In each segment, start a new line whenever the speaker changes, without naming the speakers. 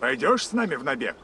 Пойдешь с нами в набег?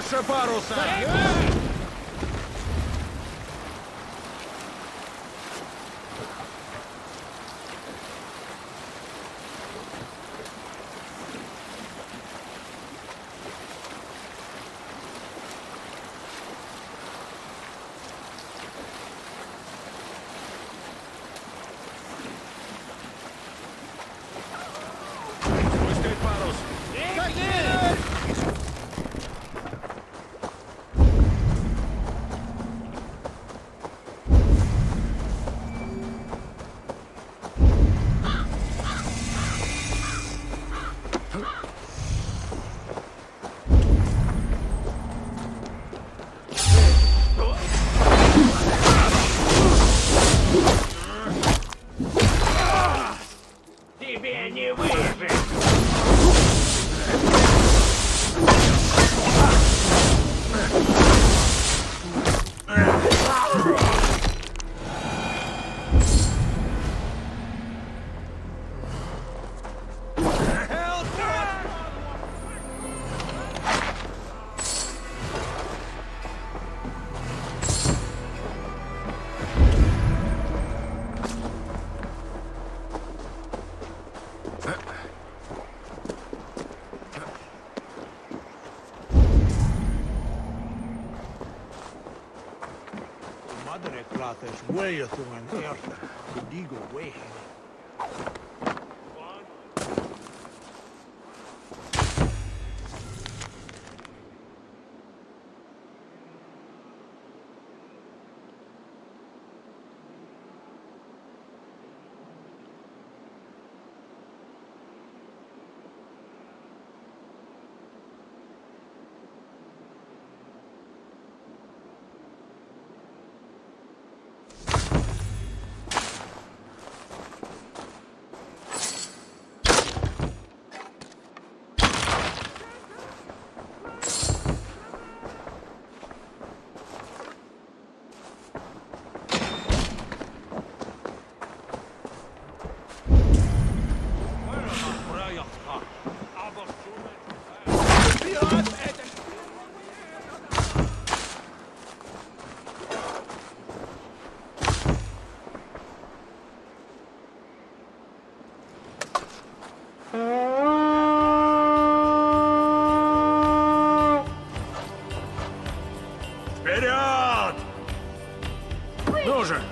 Больше паруса! Спустить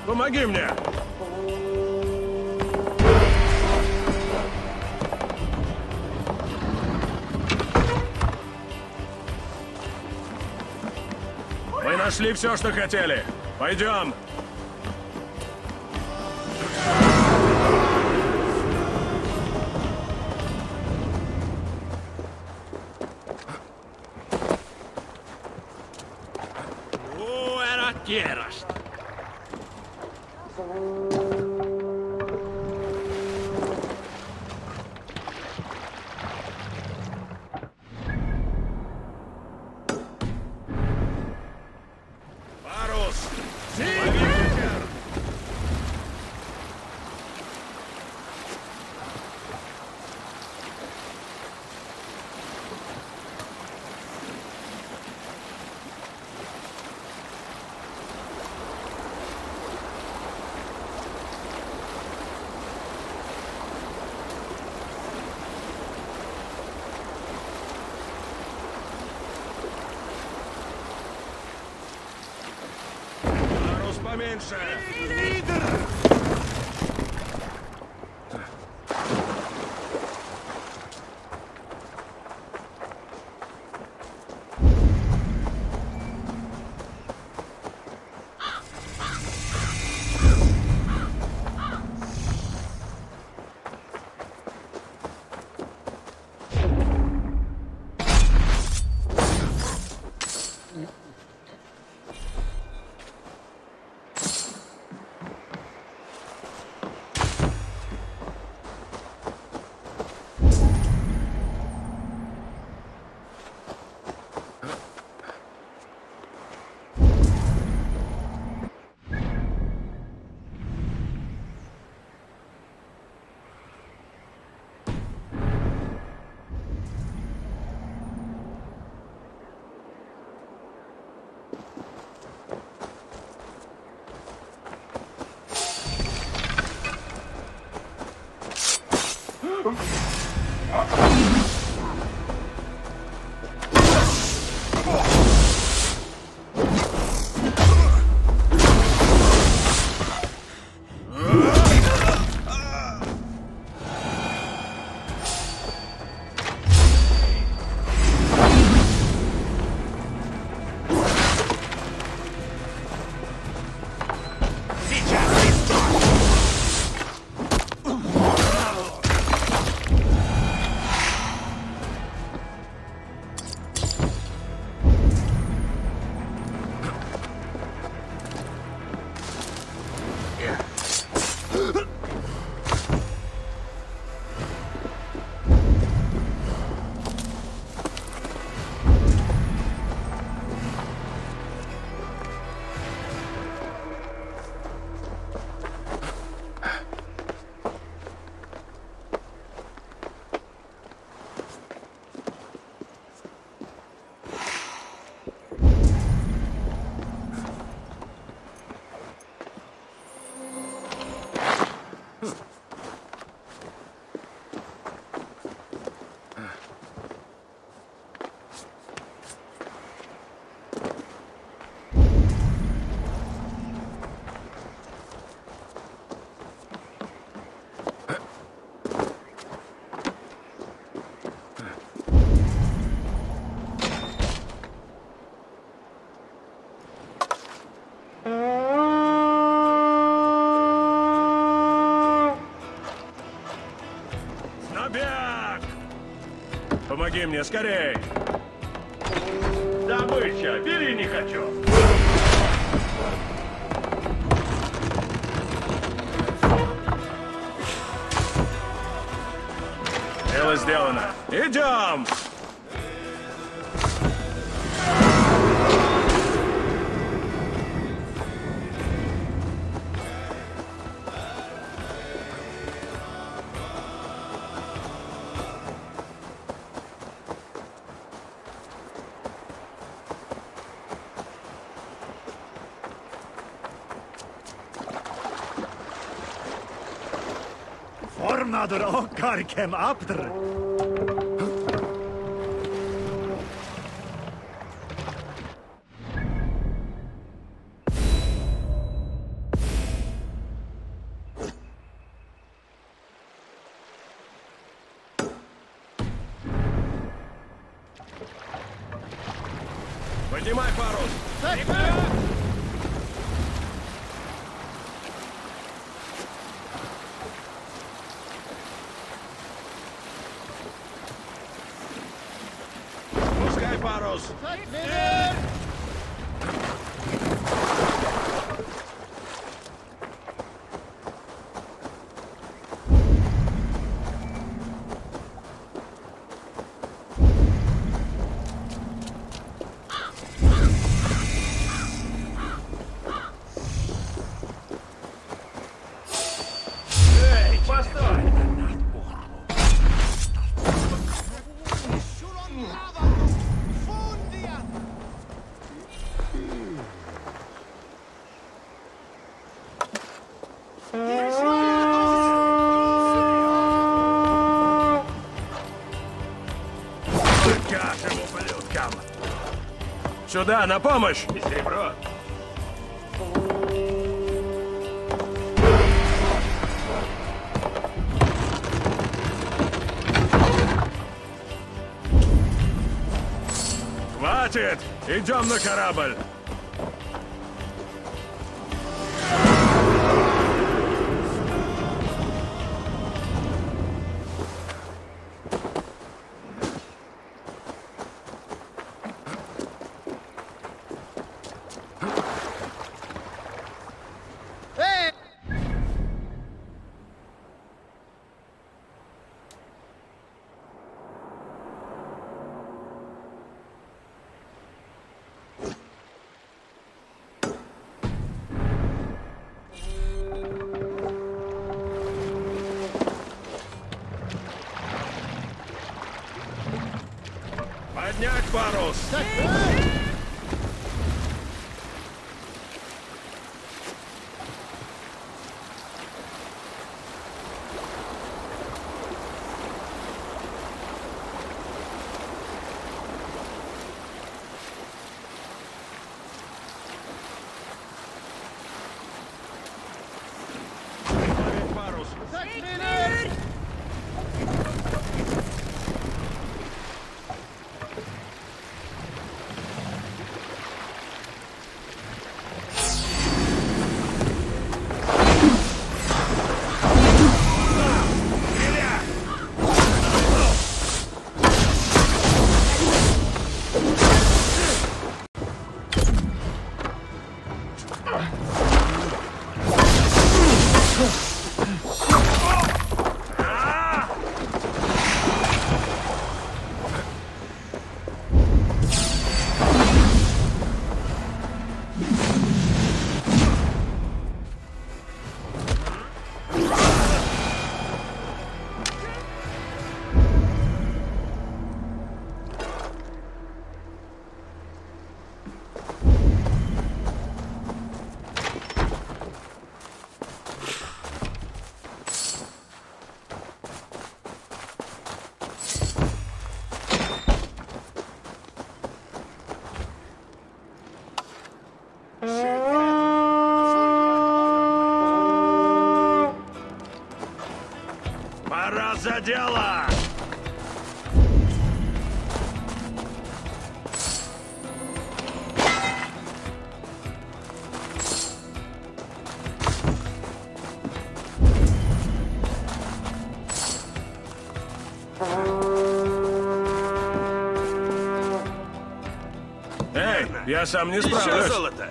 помоги мне! Мы нашли все, что хотели. Пойдем.
Oh, my
God. Помоги мне, скорей!
Добыча, бери не хочу.
Дело сделано. Идем! nad Rokarkiem Aptr. Сюда, на помощь!
Серебро.
Хватит! Идем на корабль! disparos. За дело! Эй, я сам не
Еще
справлюсь.
золото.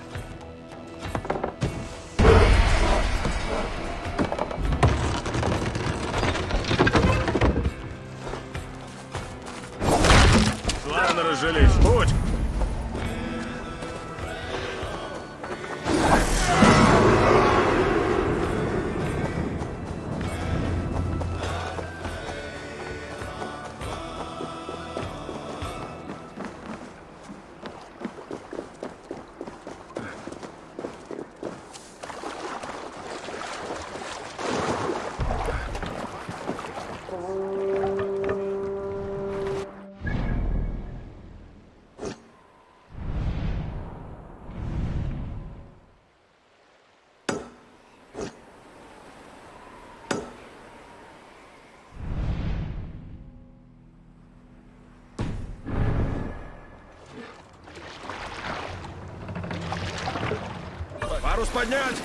now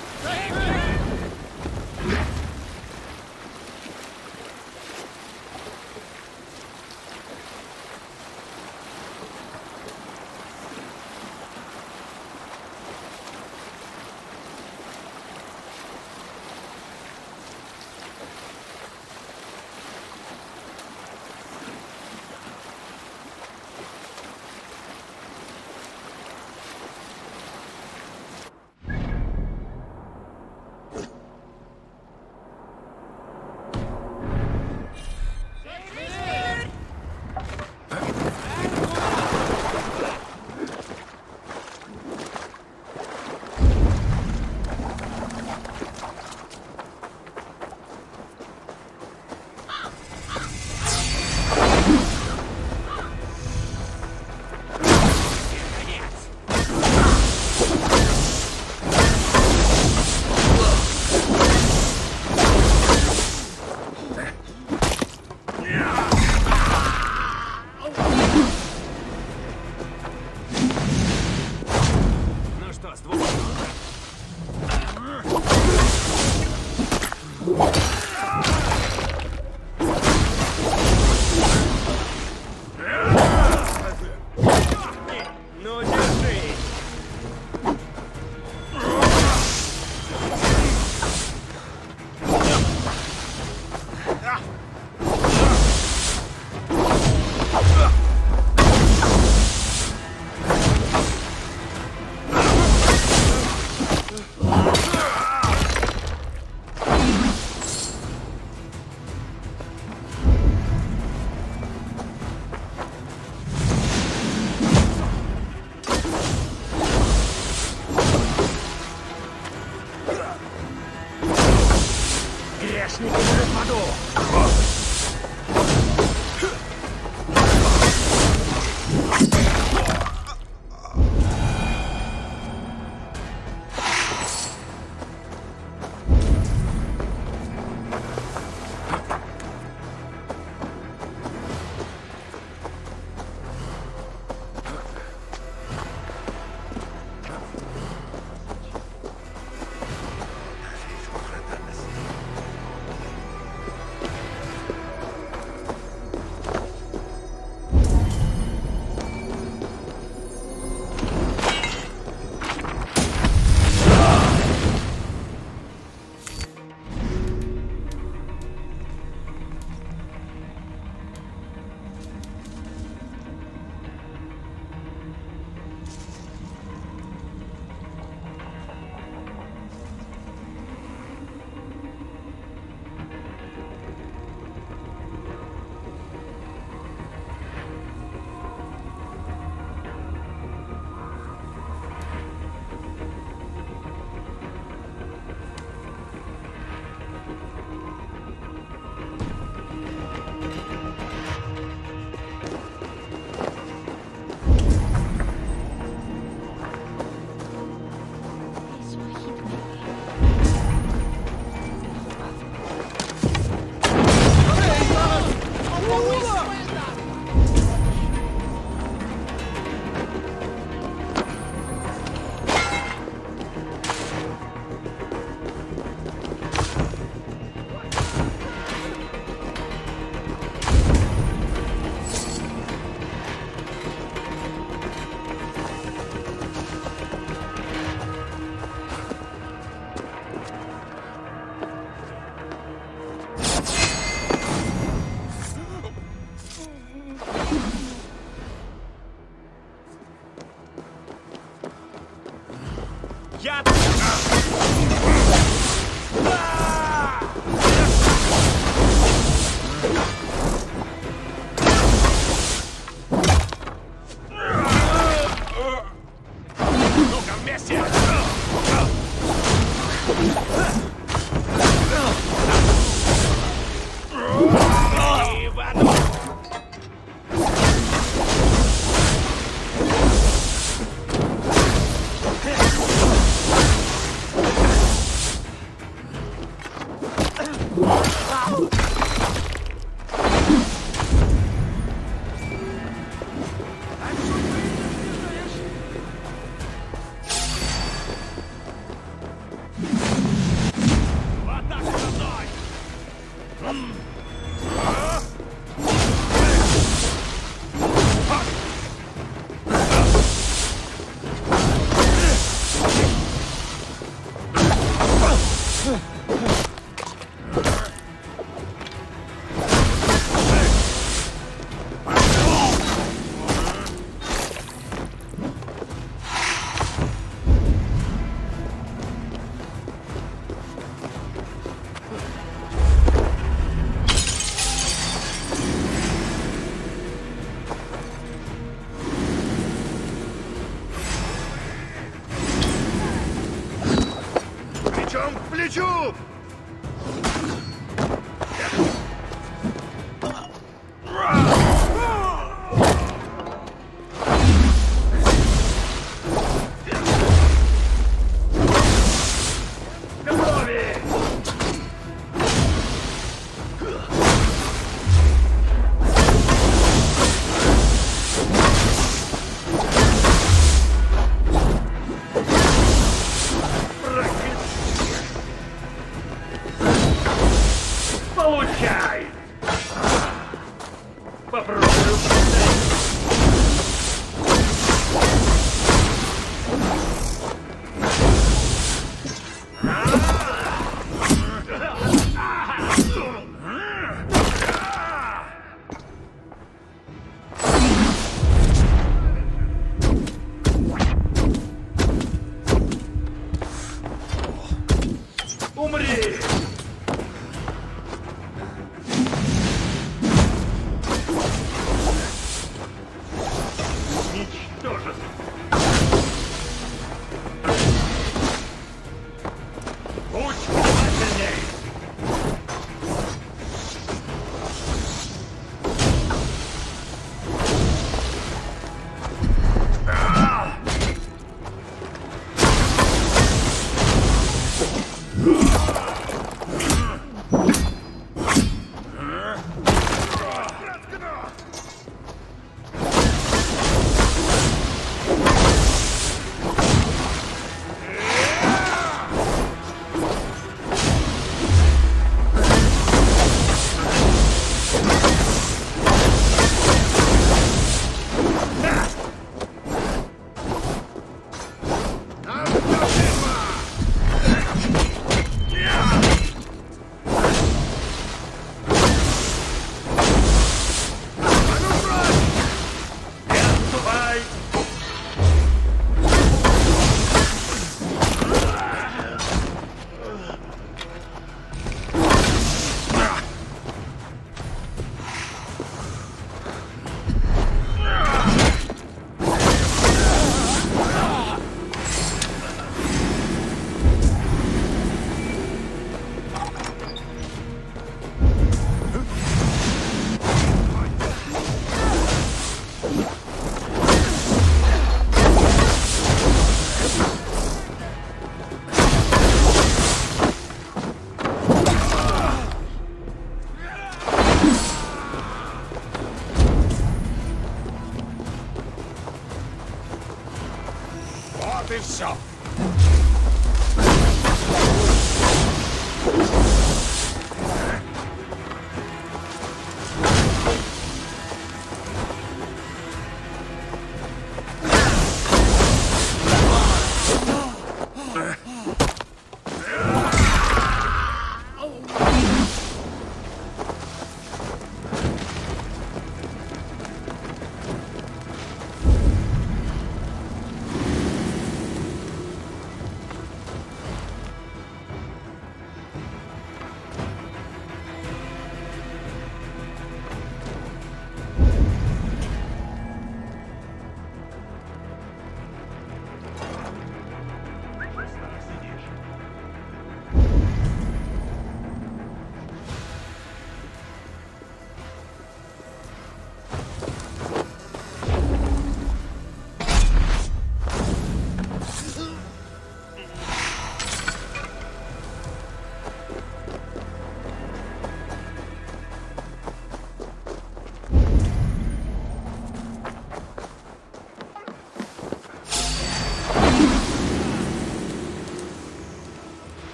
Ugh.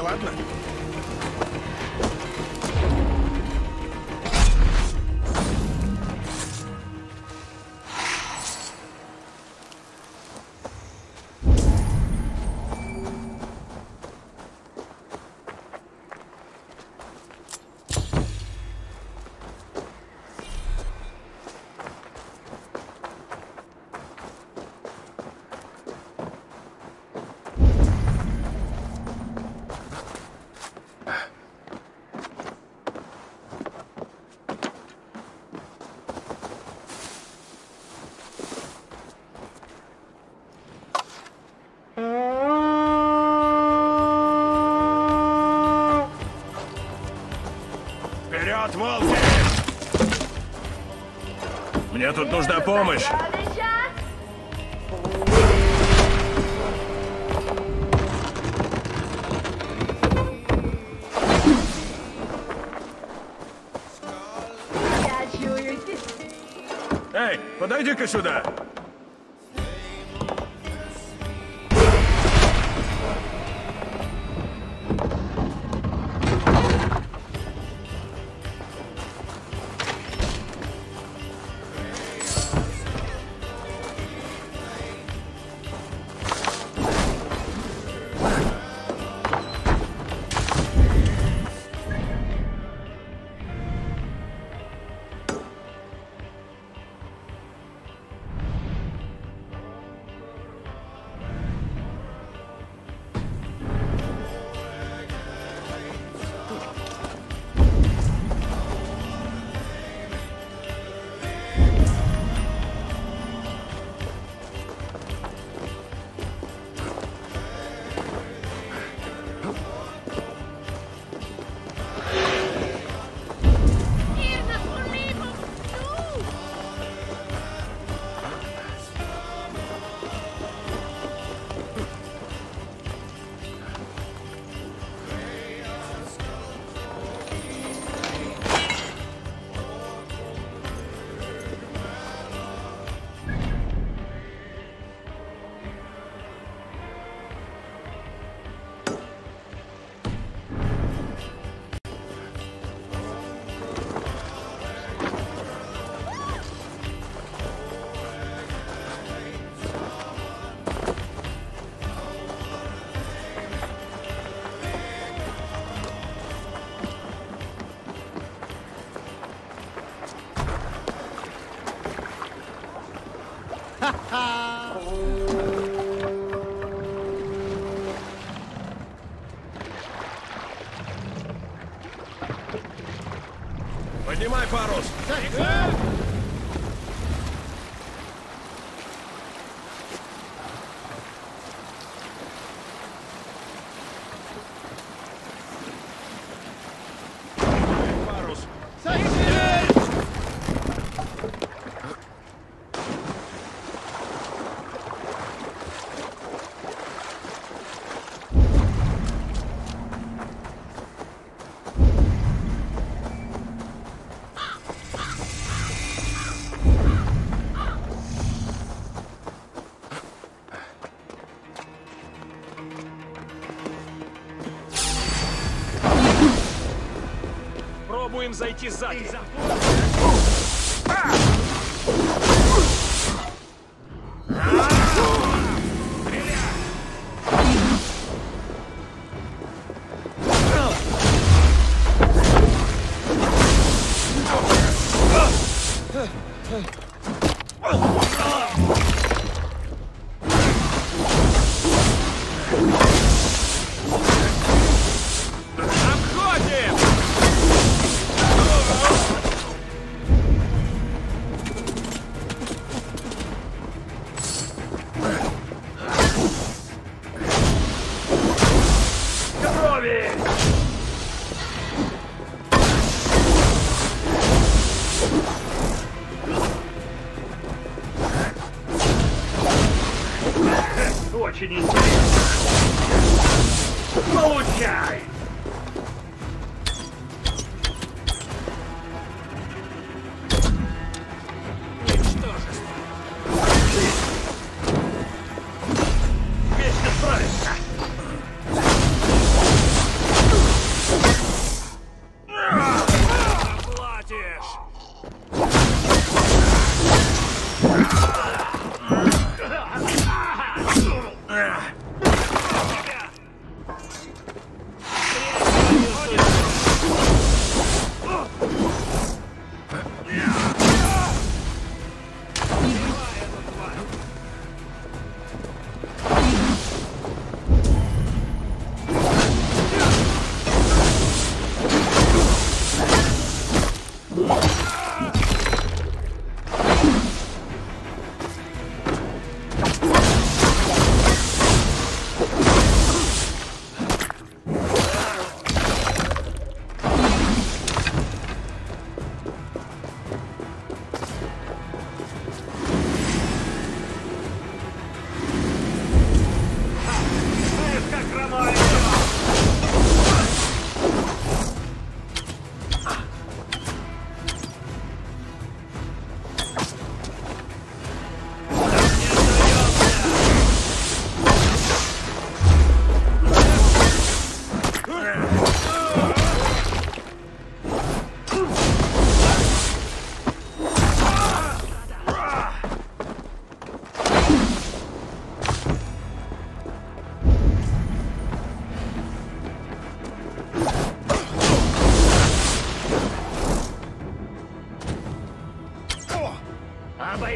Много
Вперед, волки! Мне тут нужна помощь. Эй, подойди-ка сюда. my bottle.
Пробуем зайти сзади.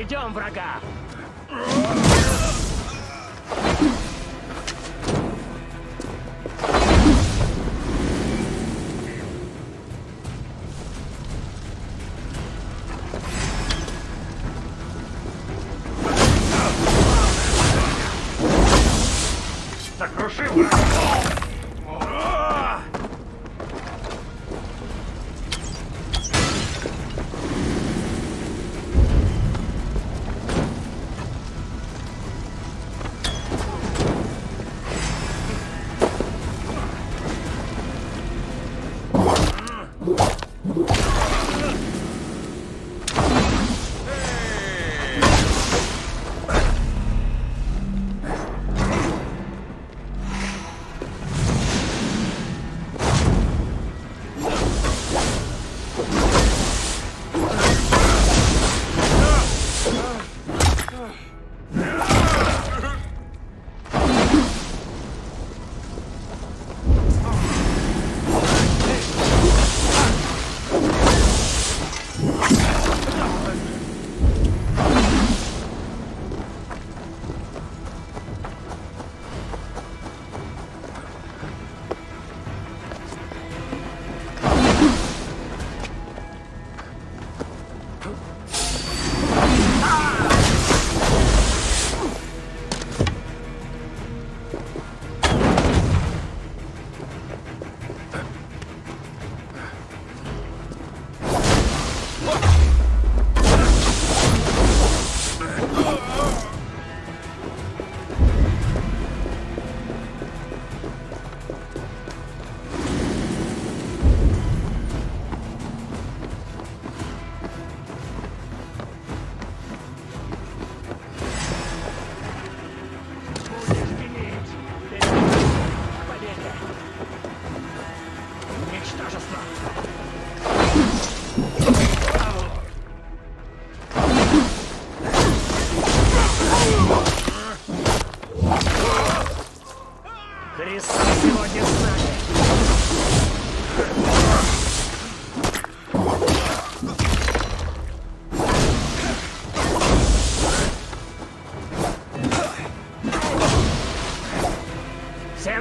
Обойдем врага.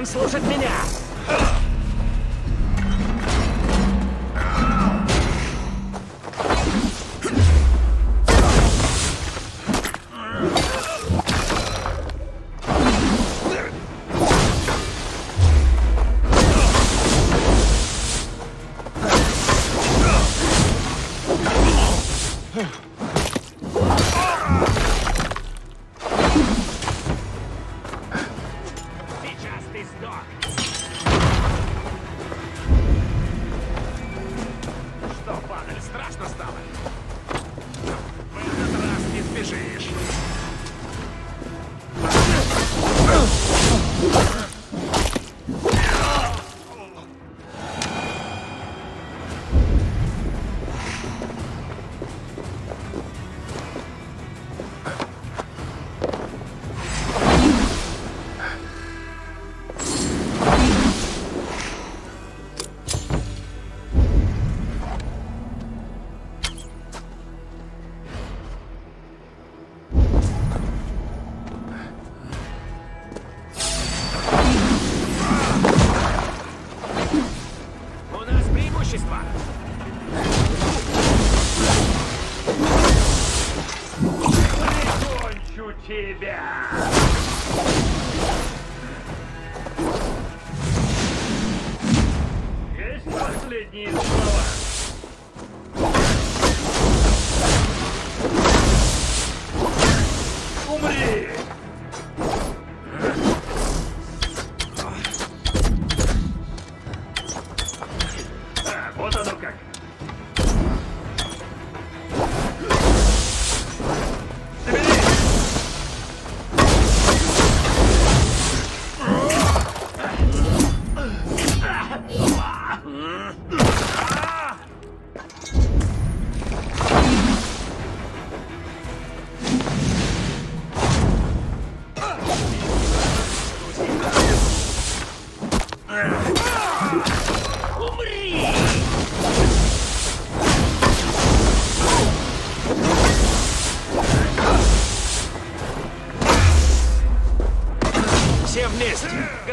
слушать
меня!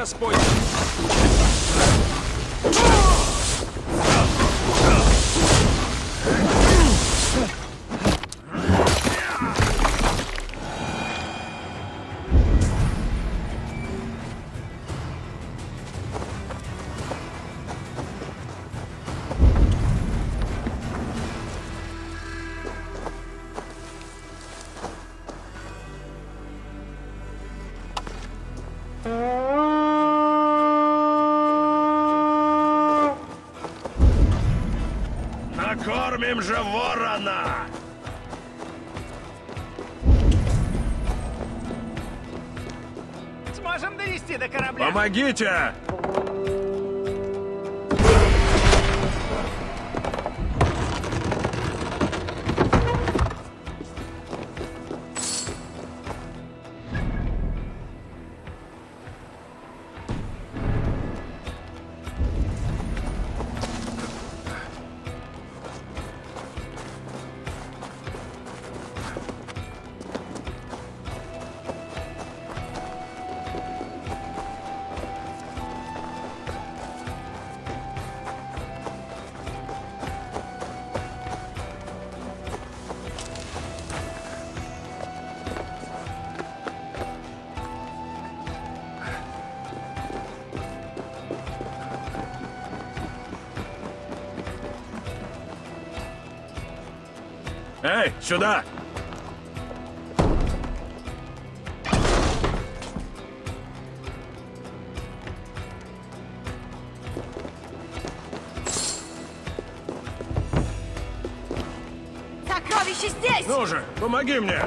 Вместе!
Накормим же ворона!
Сможем довести до корабля.
Помогите! Сюда!
Сокровище здесь!
Ну же, помоги мне!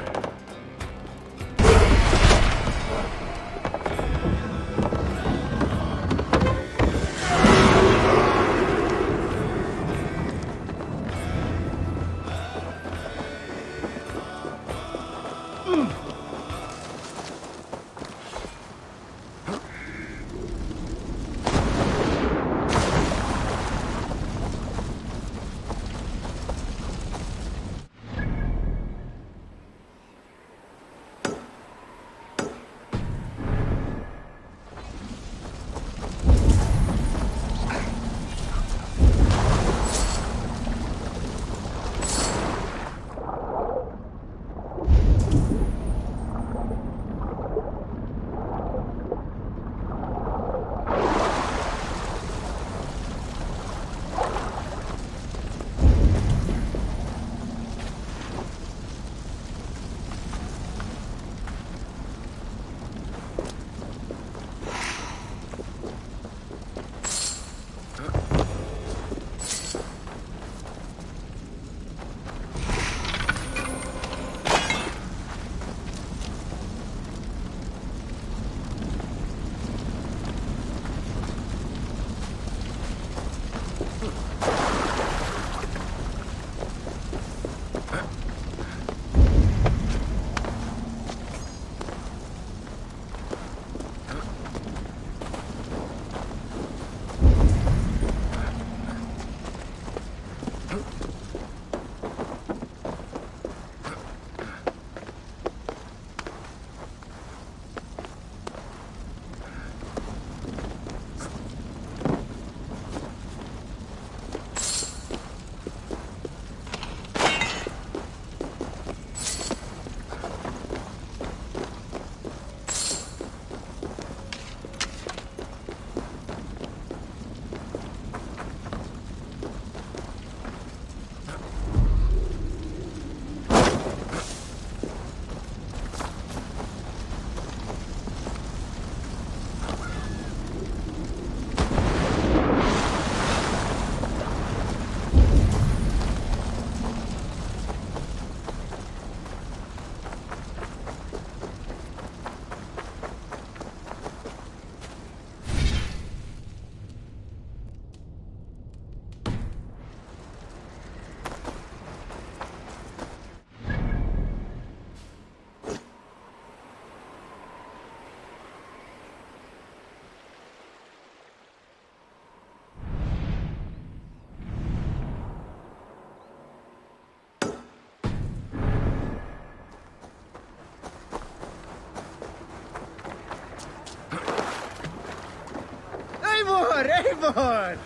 Avon,
Avon!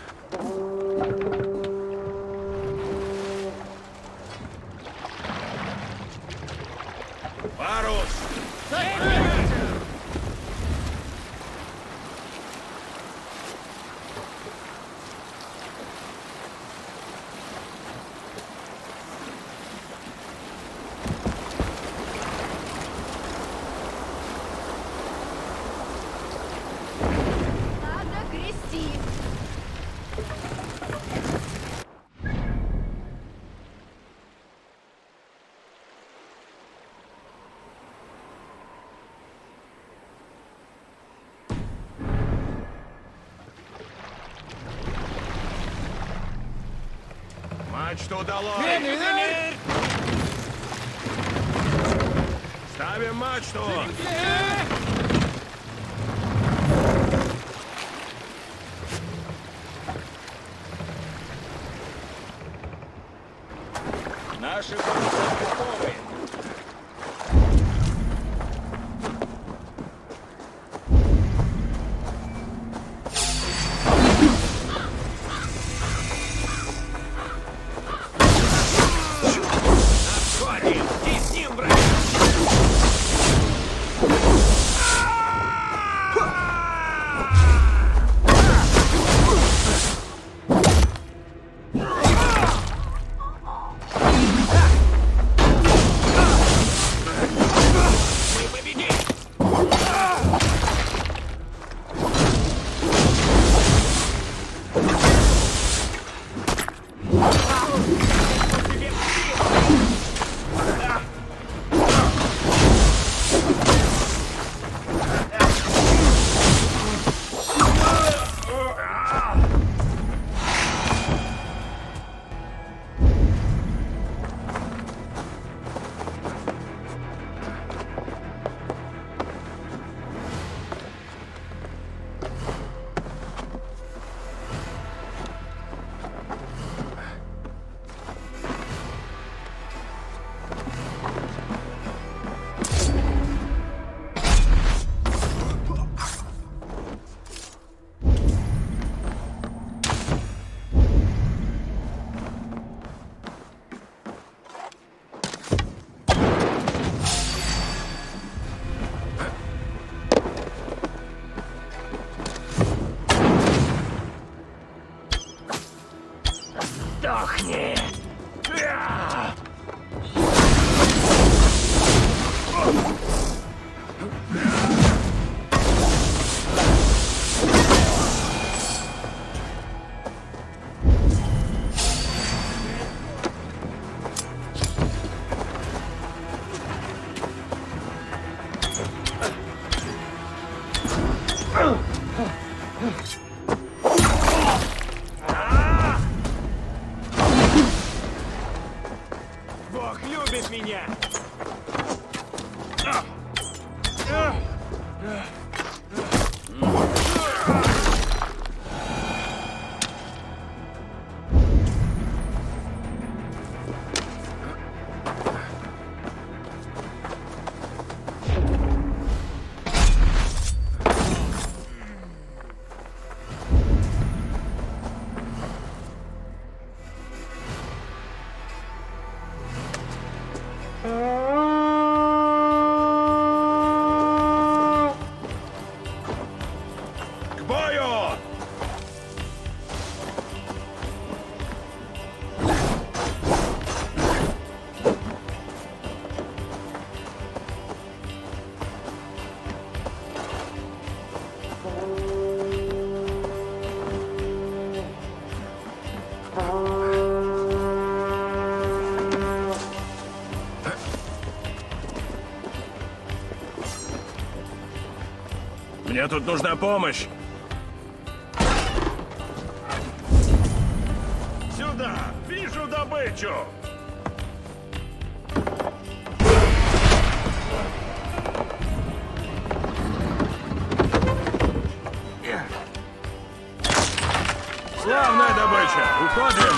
Varos!
Мачту долой! Ставим мачту! Мне тут нужна помощь. Сюда! Вижу добычу! Славная добыча! Уходим!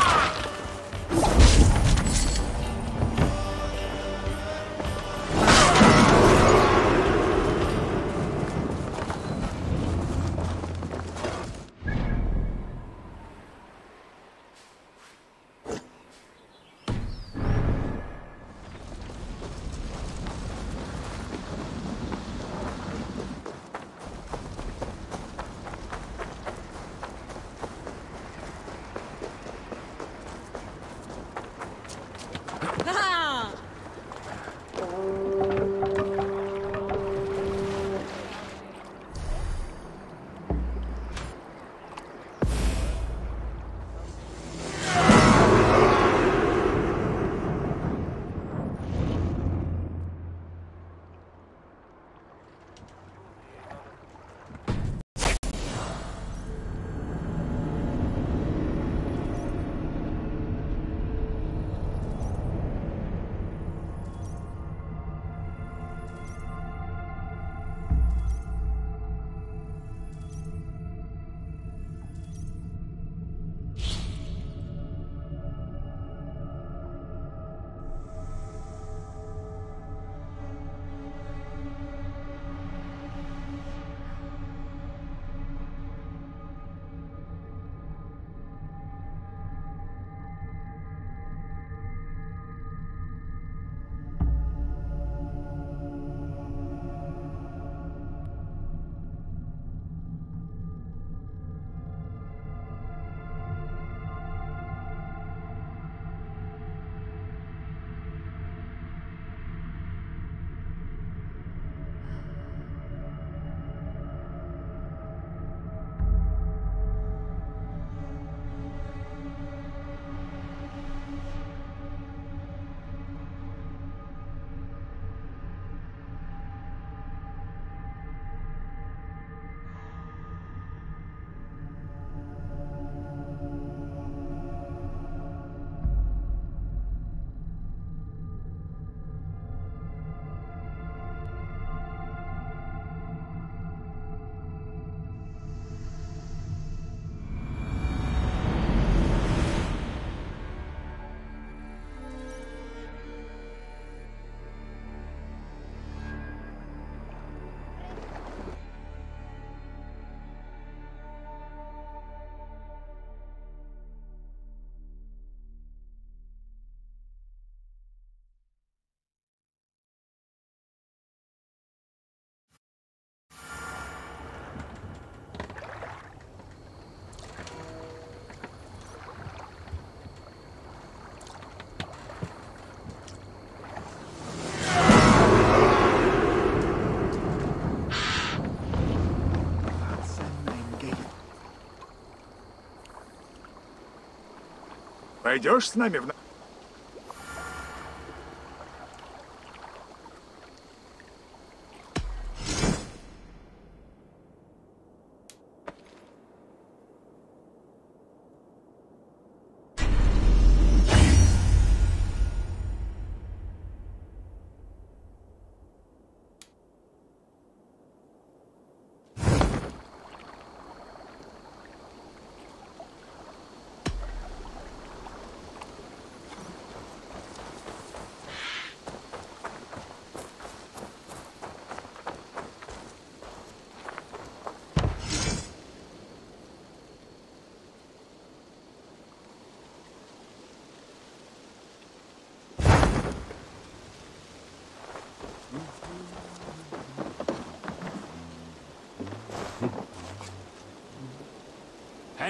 Пойдешь с нами в...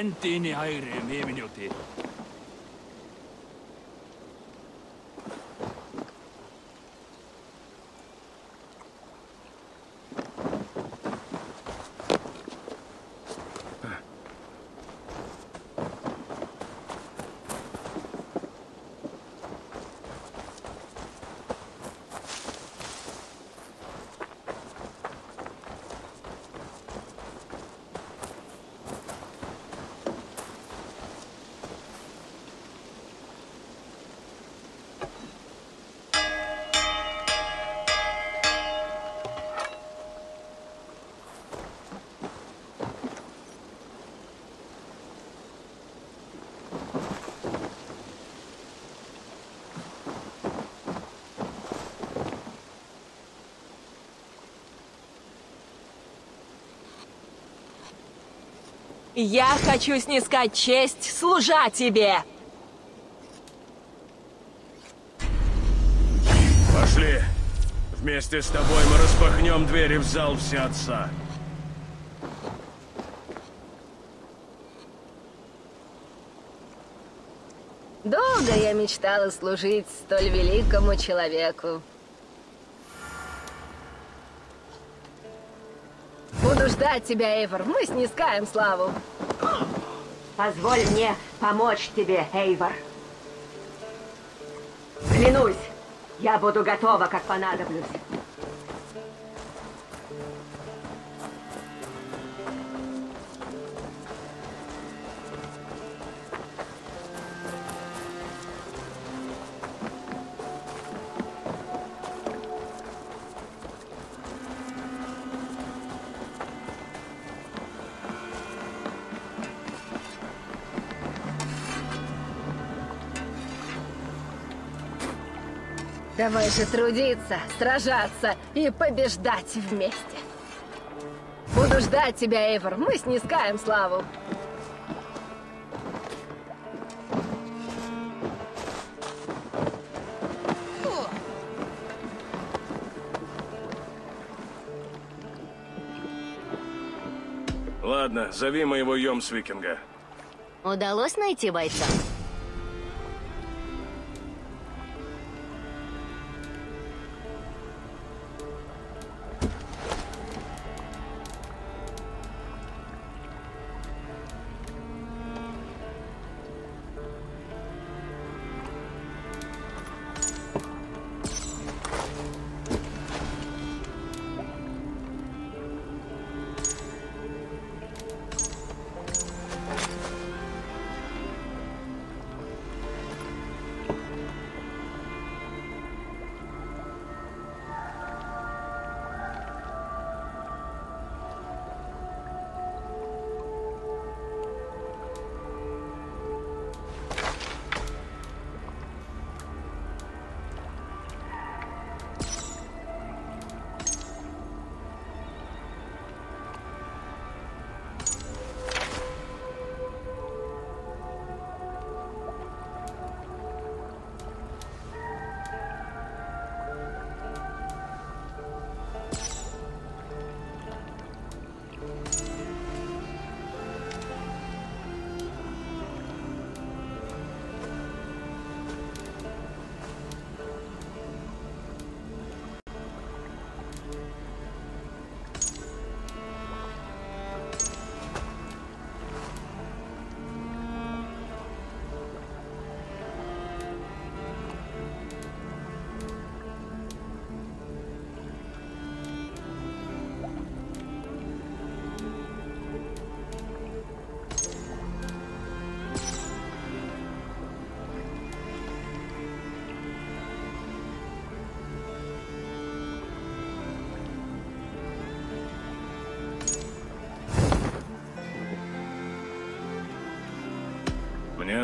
Hendi inn í hægri um yfirnjóti.
Я хочу снискать честь, служа тебе.
Пошли. Вместе с тобой мы распахнем двери в зал всеотца.
Долго я мечтала служить столь великому человеку. Буду ждать тебя, Эйвор. Мы снискаем славу.
Позволь мне помочь тебе, Эйвор. Клянусь, я буду готова, как понадоблюсь.
Давай же трудиться, сражаться и побеждать вместе. Буду ждать тебя, Эйвор. Мы снискаем славу.
Ладно, зови моего Йомсвикинга.
Удалось найти бойца?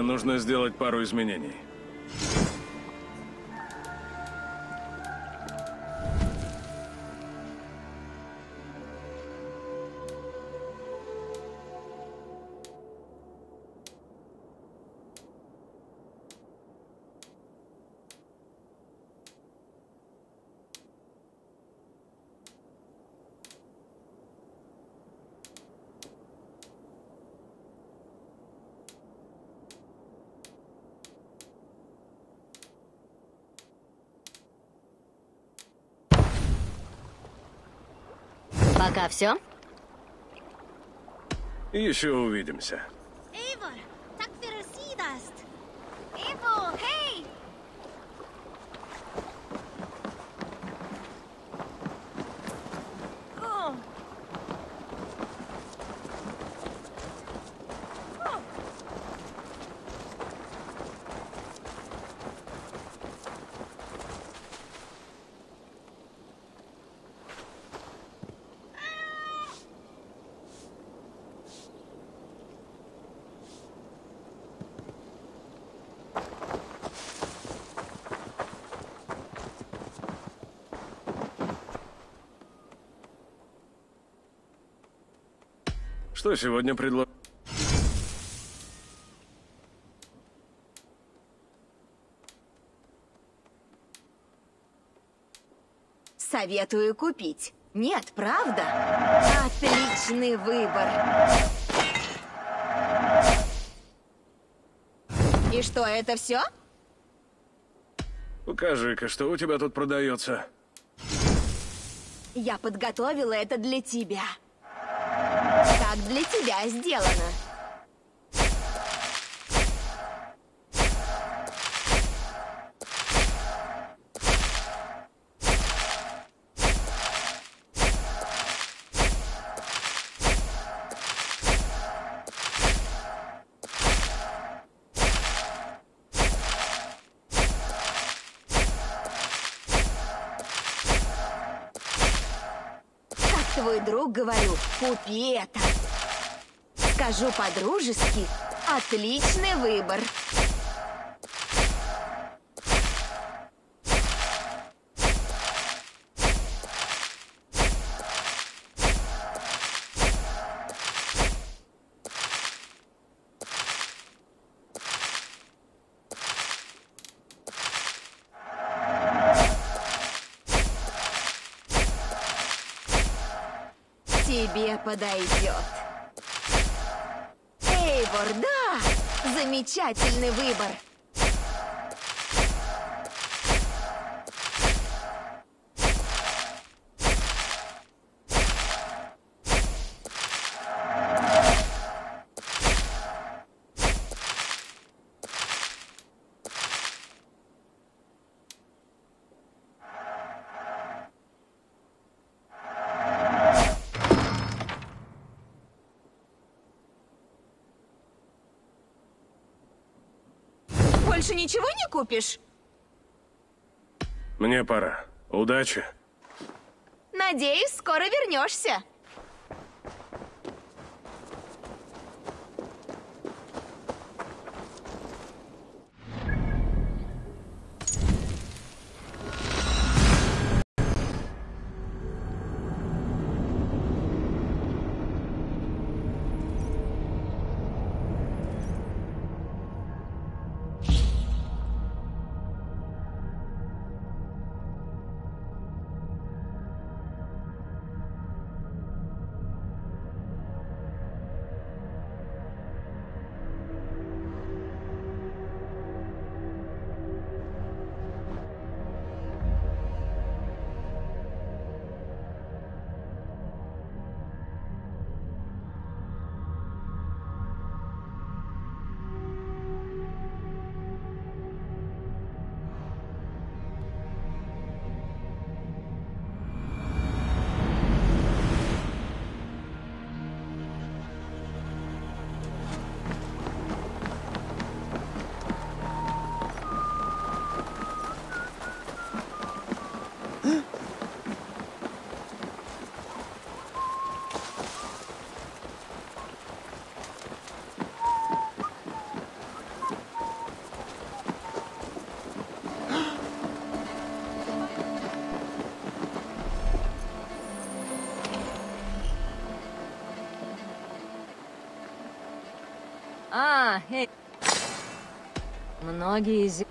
Нужно сделать пару изменений.
Пока все?
Еще увидимся.
Эйвор, так версидаст. Эйвор, хей!
Что сегодня предло...
Советую купить. Нет, правда? Отличный выбор. И что, это все?
Покажи-ка, что у тебя тут продается.
Я подготовила это для тебя. Как для тебя сделано. Это. Скажу по-дружески, отличный выбор. Подойдет. Эйвор, да! Замечательный выбор. Больше ничего не купишь?
Мне пора. Удачи.
Надеюсь, скоро вернешься.
Многие из...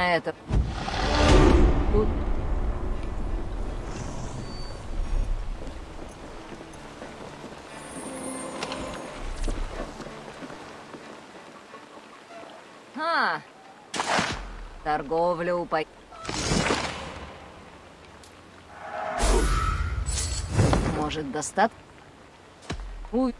на это. Тут А, торговля упа... Может, достат... Уй.